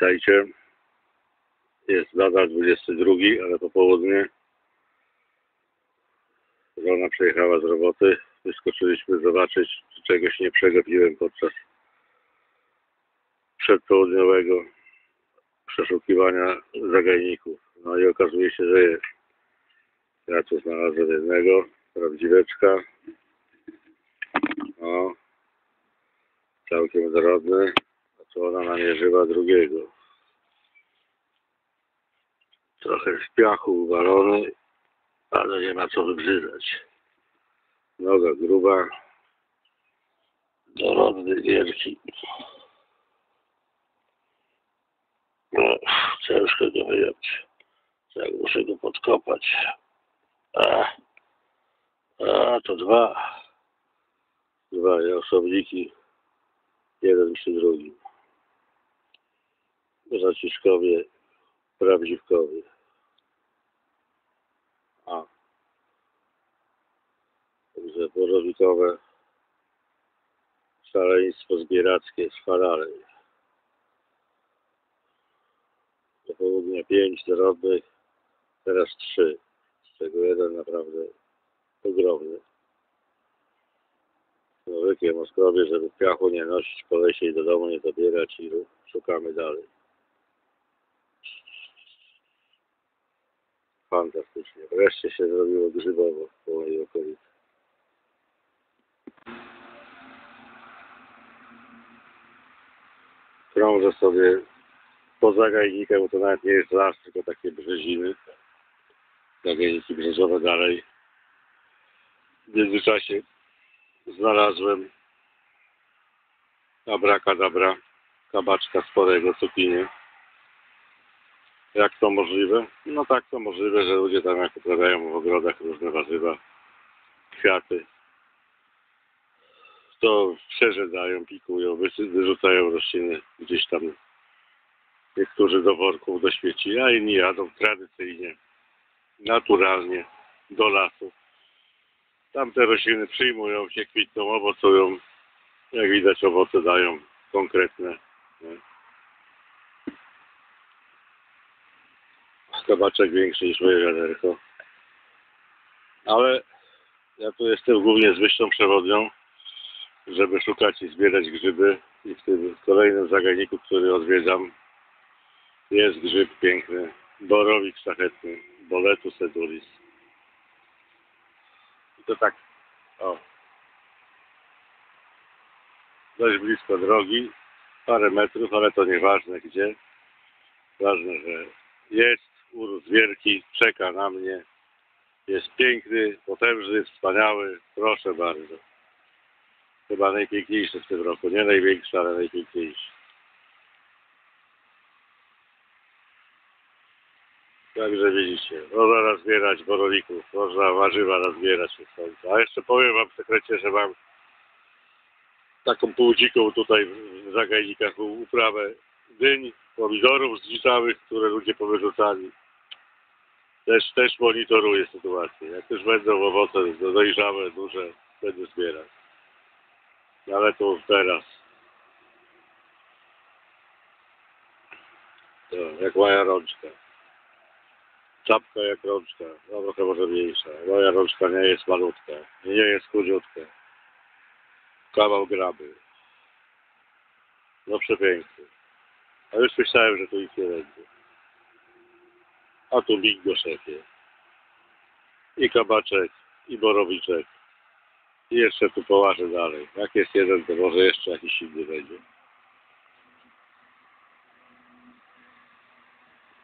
Witajcie. Jest nadal 22, ale popołudnie. Żona przyjechała z roboty. Wyskoczyliśmy zobaczyć, czy czegoś nie przegapiłem podczas przedpołudniowego przeszukiwania zagajników. No i okazuje się, że jest. Ja tu znalazłem jednego, prawdziweczka. O, całkiem zrodny. A co ona namierzyła drugiego? Trochę w piachu uwalony, ale nie ma co wybrzydzać. Noga gruba, dorodny wielki. No, ciężko go wyjąć. Tak, muszę go podkopać. A, a to dwa. Dwa osobniki. Jeden przy drugim. Zaciszkowie, prawdziwkowie. A. Także borowikowe szaleństwo zbierackie z faralej. Do południa pięć drobnych, teraz trzy, z czego jeden naprawdę ogromny. Nowykiem oskrobię, żeby piachu nie nosić po lesie i do domu nie zabierać i szukamy dalej. Fantastycznie. Wreszcie się zrobiło grzybowo po mojej okolicy. Krążę sobie poza gajnikiem, bo to nawet nie jest las, tylko takie brzeziny. Zagajniki brzezowe dalej. W międzyczasie znalazłem abrakadabra, kabaczka sporego, cukinie. Jak to możliwe? No tak to możliwe, że ludzie tam jak uprawiają w ogrodach różne warzywa, kwiaty, to przerzedzają, pikują, wyrzucają rośliny gdzieś tam. Niektórzy do worków, do śmieci, a inni jadą tradycyjnie, naturalnie do lasu. Tam te rośliny przyjmują się, kwitną, owocują. Jak widać owoce dają konkretne. Kabaczek większy niż moje wiaderko. Ale ja tu jestem głównie z wyższą przewodnią, żeby szukać i zbierać grzyby. I w tym kolejnym zagajniku, który odwiedzam, jest grzyb piękny, borowik szlachetny, boletus edulis. I to tak, o, dość blisko drogi, parę metrów, ale to nieważne gdzie. Ważne, że jest, urósł wielki, czeka na mnie. Jest piękny, potężny, wspaniały. Proszę bardzo. Chyba najpiękniejszy w tym roku. Nie największy, ale najpiękniejszy. Także widzicie, można nazbierać borolików, można warzywa nazbierać słońcu. A jeszcze powiem wam w sekrecie, że mam taką półdziką tutaj w zagajnikach uprawę dyń, pomidorów zdziczałych, które ludzie powyrzucali. Też, też monitoruję sytuację. Jak już będą owoce dojrzałe, duże, będę zbierać. Ale to teraz. To, jak moja rączka. Czapka jak rączka, no trochę może mniejsza. Moja rączka nie jest malutka, nie jest chudziutka. Kawał graby. No przepiękny. A już myślałem, że tu ich nie będzie. A tu bingo szefie. I kabaczek, i borowiczek. I jeszcze tu połażę dalej. Jak jest jeden, to może jeszcze jakiś inny będzie.